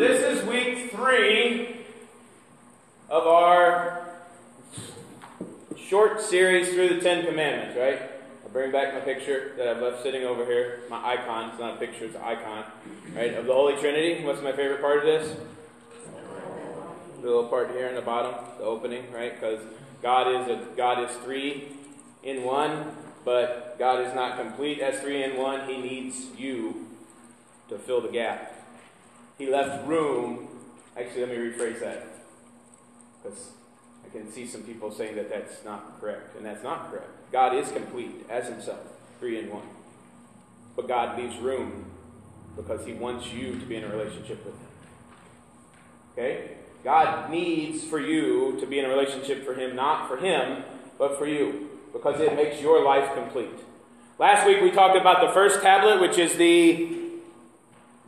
this is week three of our short series through the Ten Commandments, right? I'll bring back my picture that I've left sitting over here. My icon. It's not a picture, it's an icon, right? Of the Holy Trinity. What's my favorite part of this? The little part here in the bottom, the opening, right? Because God is a God is three in one, but God is not complete as three in one. He needs you to fill the gap. He left room. Actually, let me rephrase that. Because I can see some people saying that that's not correct, and that's not correct. God is complete as Himself, three in one. But God leaves room because He wants you to be in a relationship with Him. Okay? God needs for you to be in a relationship for Him, not for Him, but for you, because it makes your life complete. Last week we talked about the first tablet, which is the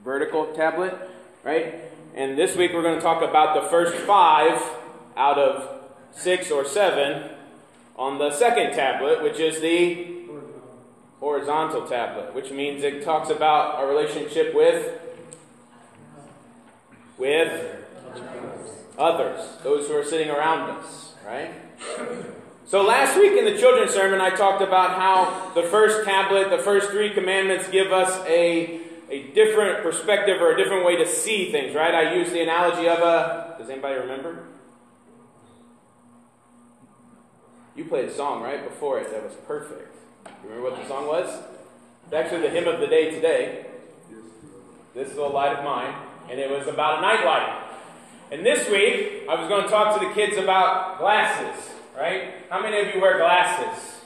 vertical tablet, right? And this week we're going to talk about the first five out of six or seven on the second tablet, which is the horizontal tablet, which means it talks about our relationship with with others, those who are sitting around us, right? So last week in the children's sermon, I talked about how the first tablet, the first three commandments give us a, a different perspective or a different way to see things, right? I use the analogy of a. Does anybody remember? You played a song right before it that was perfect. You remember what the song was? It's actually the hymn of the day today. This is a light of mine, and it was about a nightlight. And this week, I was going to talk to the kids about glasses, right? How many of you wear glasses?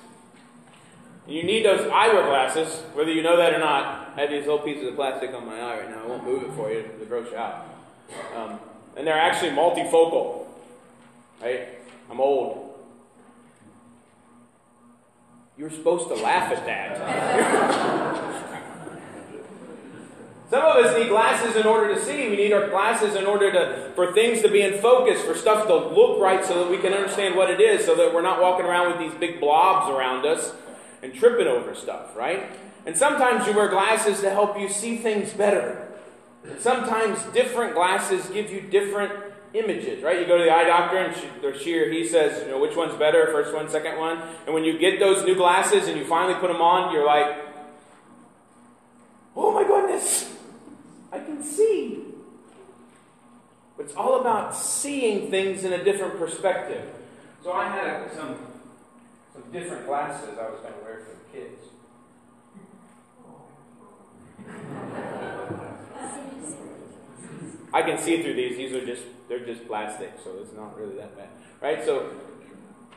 You need those eyewear glasses, whether you know that or not. I have these little pieces of plastic on my eye right now. I won't move it for you to gross you out. Um, and they're actually multifocal, right? I'm old. You're supposed to laugh at that. Some of us need glasses in order to see. We need our glasses in order to for things to be in focus, for stuff to look right so that we can understand what it is, so that we're not walking around with these big blobs around us and tripping over stuff, right? And sometimes you wear glasses to help you see things better. Sometimes different glasses give you different images, right? You go to the eye doctor and she, or, she or he says, you know, which one's better, first one, second one. And when you get those new glasses and you finally put them on, you're like, oh my goodness, I can see. But it's all about seeing things in a different perspective. So I had some, some different glasses I was going to wear for the kids. I can see through these. These are just they're just plastic, so it's not really that bad. Right? So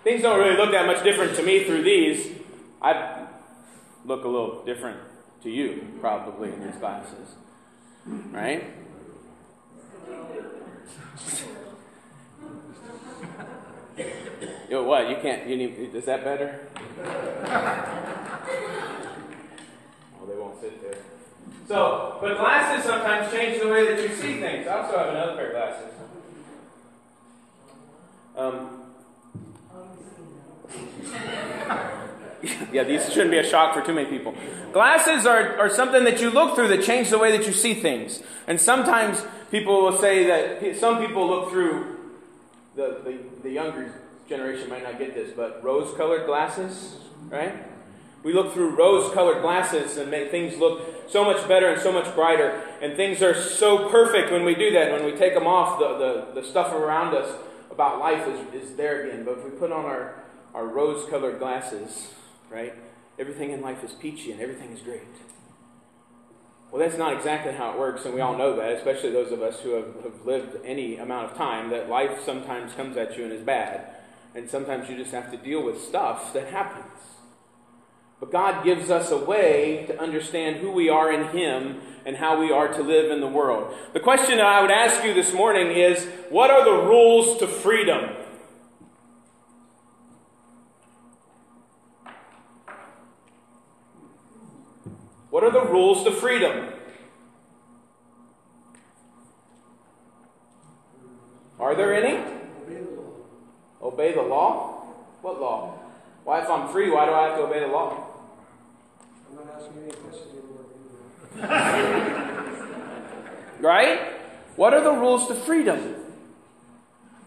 things don't really look that much different to me through these. I look a little different to you, probably, in these glasses. Right? Yo, what? You can't. You need. Is that better? well, they won't sit there. So, but glasses sometimes change the way that you see things. I also have another pair of glasses. Um, yeah, these shouldn't be a shock for too many people. Glasses are, are something that you look through that change the way that you see things. And sometimes people will say that some people look through, the, the, the younger generation might not get this, but rose colored glasses, right? We look through rose colored glasses and make things look so much better and so much brighter. And things are so perfect when we do that. When we take them off, the, the, the stuff around us about life is, is there again. But if we put on our, our rose colored glasses, right, everything in life is peachy and everything is great. Well, that's not exactly how it works, and we all know that, especially those of us who have, have lived any amount of time, that life sometimes comes at you and is bad. And sometimes you just have to deal with stuff that happens. But God gives us a way to understand who we are in Him and how we are to live in the world. The question that I would ask you this morning is what are the rules to freedom? What are the rules to freedom? Are there any? Obey the law? What law? Why, if I'm free, why do I have to obey the law? I'm not asking any questions anymore. right? What are the rules to freedom?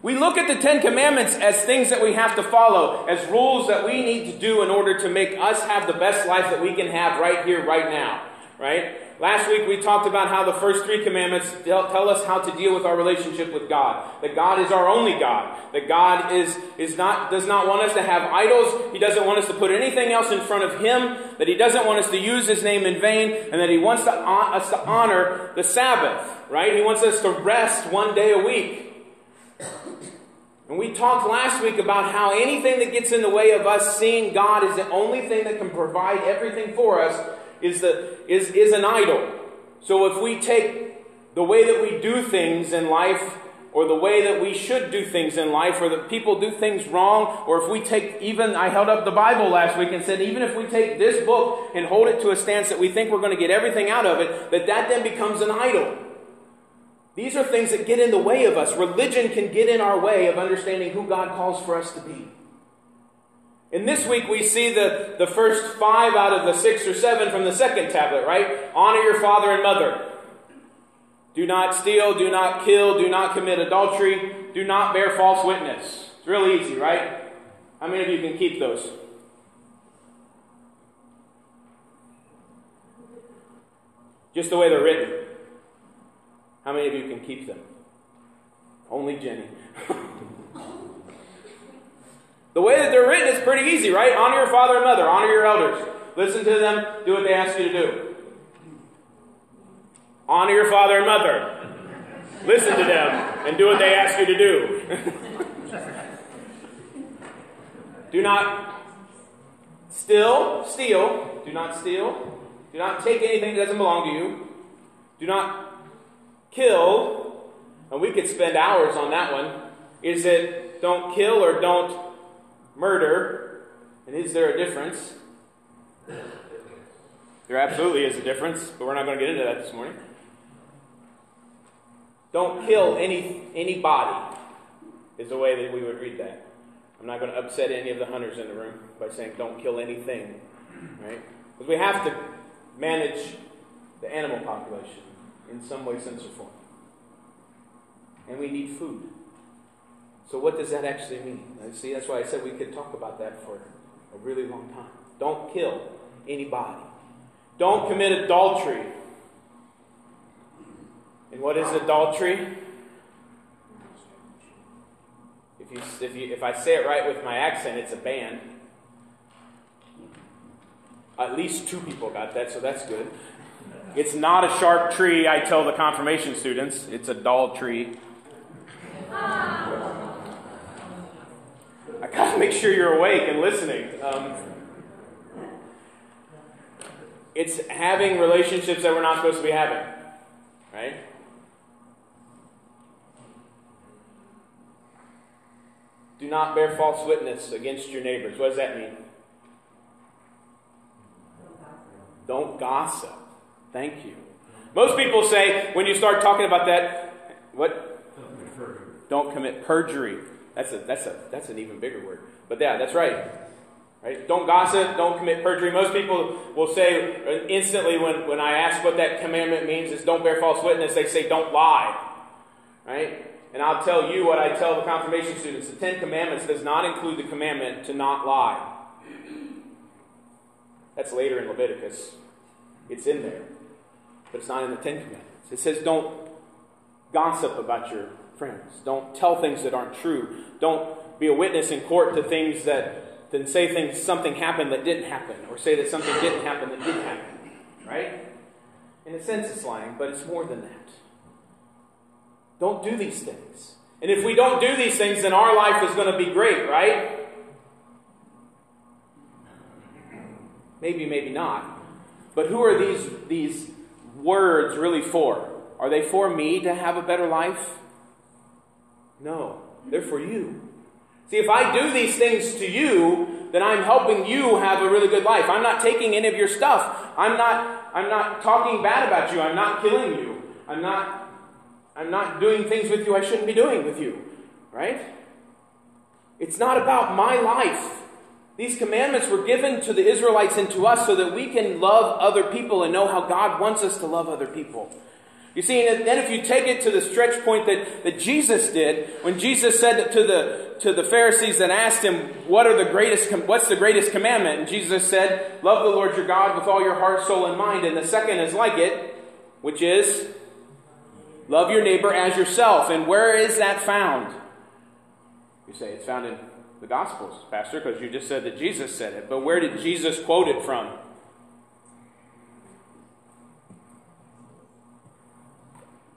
We look at the Ten Commandments as things that we have to follow, as rules that we need to do in order to make us have the best life that we can have right here, right now. Right? Last week we talked about how the first three commandments tell us how to deal with our relationship with God. That God is our only God. That God is, is not, does not want us to have idols. He doesn't want us to put anything else in front of Him. That He doesn't want us to use His name in vain. And that He wants to, us to honor the Sabbath. Right? He wants us to rest one day a week. And we talked last week about how anything that gets in the way of us seeing God is the only thing that can provide everything for us is, the, is, is an idol. So if we take the way that we do things in life, or the way that we should do things in life, or that people do things wrong, or if we take even, I held up the Bible last week and said, even if we take this book and hold it to a stance that we think we're going to get everything out of it, that that then becomes an idol. These are things that get in the way of us. Religion can get in our way of understanding who God calls for us to be. And this week we see the, the first five out of the six or seven from the second tablet, right? Honor your father and mother. Do not steal, do not kill, do not commit adultery, do not bear false witness. It's real easy, right? How many of you can keep those? Just the way they're written. How many of you can keep them? Only Jenny. the way that they're written is pretty easy, right? Honor your father and mother, honor your elders. Listen to them, do what they ask you to do. Honor your father and mother. Listen to them and do what they ask you to do. do not still steal. Do not steal. Do not take anything that doesn't belong to you. Do not kill, and we could spend hours on that one. Is it don't kill or don't murder? And is there a difference? There absolutely is a difference, but we're not going to get into that this morning. Don't kill any anybody is the way that we would read that. I'm not going to upset any of the hunters in the room by saying don't kill anything, right? Because we have to manage the animal population in some way, sense, or form. And we need food. So, what does that actually mean? See, that's why I said we could talk about that for a really long time. Don't kill anybody. Don't commit adultery. And what is adultery? If, you, if, you, if I say it right with my accent, it's a band. At least two people got that, so that's good. It's not a sharp tree, I tell the confirmation students. It's a dull tree. I gotta make sure you're awake and listening. Um, it's having relationships that we're not supposed to be having, right? Do not bear false witness against your neighbors. What does that mean? Don't gossip. Thank you. Most people say when you start talking about that, what? Don't commit perjury. That's a that's a that's an even bigger word. But yeah, that's right. Right? Don't gossip, don't commit perjury. Most people will say instantly when, when I ask what that commandment means is don't bear false witness, they say don't lie. Right? And I'll tell you what I tell the confirmation students. The Ten Commandments does not include the commandment to not lie. That's later in Leviticus. It's in there but it's not in the Ten Commandments. It says don't gossip about your friends. Don't tell things that aren't true. Don't be a witness in court to things that then say things something happened that didn't happen, or say that something didn't happen that did happen. Right? In a sense, it's lying, but it's more than that. Don't do these things. And if we don't do these things, then our life is going to be great, right? Maybe, maybe not. But who are these, these words really for? Are they for me to have a better life? No, they're for you. See, if I do these things to you, then I'm helping you have a really good life. I'm not taking any of your stuff. I'm not I'm not talking bad about you. I'm not killing you. I'm not I'm not doing things with you I shouldn't be doing with you. Right? It's not about my life. These commandments were given to the Israelites and to us so that we can love other people and know how God wants us to love other people. You see, and then if you take it to the stretch point that, that Jesus did, when Jesus said to the, to the Pharisees and asked him, what are the greatest, what's the greatest commandment? And Jesus said, love the Lord your God with all your heart, soul, and mind. And the second is like it, which is, love your neighbor as yourself. And where is that found? You say it's found in the Gospels, Pastor, because you just said that Jesus said it. But where did Jesus quote it from?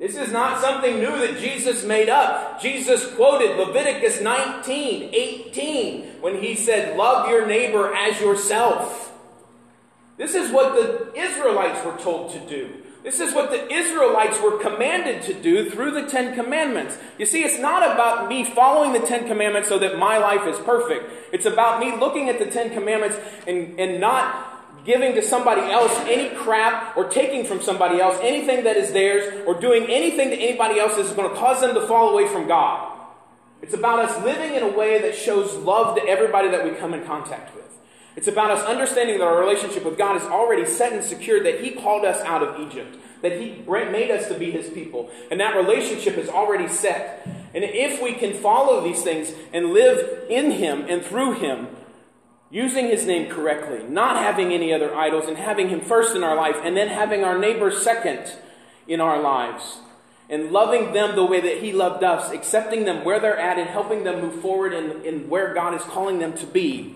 This is not something new that Jesus made up. Jesus quoted Leviticus 19, 18, when he said, Love your neighbor as yourself. This is what the Israelites were told to do. This is what the Israelites were commanded to do through the Ten Commandments. You see, it's not about me following the Ten Commandments so that my life is perfect. It's about me looking at the Ten Commandments and, and not giving to somebody else any crap or taking from somebody else anything that is theirs or doing anything to anybody else is going to cause them to fall away from God. It's about us living in a way that shows love to everybody that we come in contact with. It's about us understanding that our relationship with God is already set and secured, that He called us out of Egypt, that He made us to be His people, and that relationship is already set. And if we can follow these things and live in Him and through Him, using his name correctly, not having any other idols, and having him first in our life, and then having our neighbor second in our lives, and loving them the way that he loved us, accepting them where they're at, and helping them move forward in, in where God is calling them to be,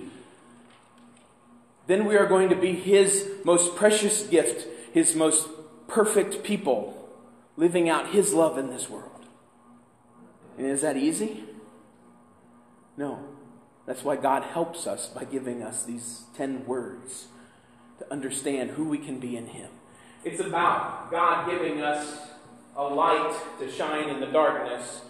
then we are going to be his most precious gift, his most perfect people, living out his love in this world. And is that easy? No. That's why God helps us by giving us these 10 words to understand who we can be in Him. It's about God giving us a light to shine in the darkness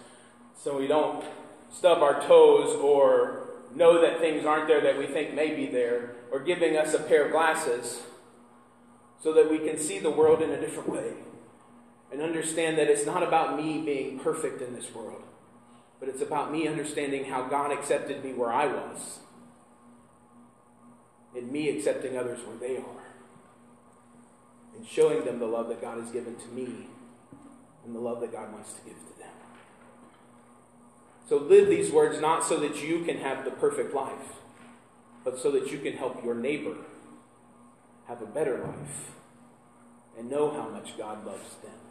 so we don't stub our toes or know that things aren't there that we think may be there, or giving us a pair of glasses so that we can see the world in a different way and understand that it's not about me being perfect in this world but it's about me understanding how God accepted me where I was and me accepting others where they are and showing them the love that God has given to me and the love that God wants to give to them. So live these words not so that you can have the perfect life, but so that you can help your neighbor have a better life and know how much God loves them.